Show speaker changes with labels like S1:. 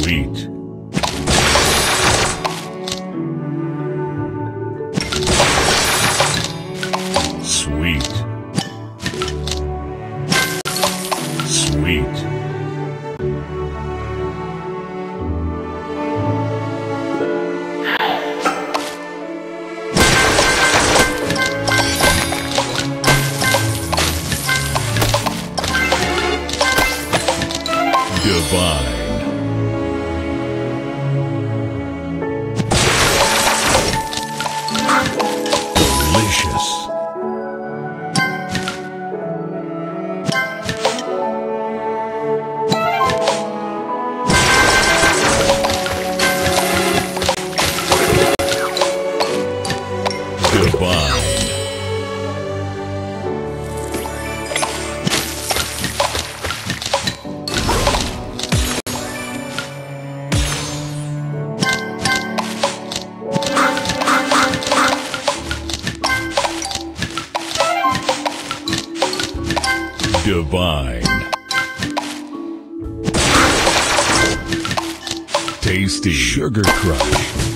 S1: Sweet. Sweet. Sweet. Divine. Divine. Tasty Sugar Crush.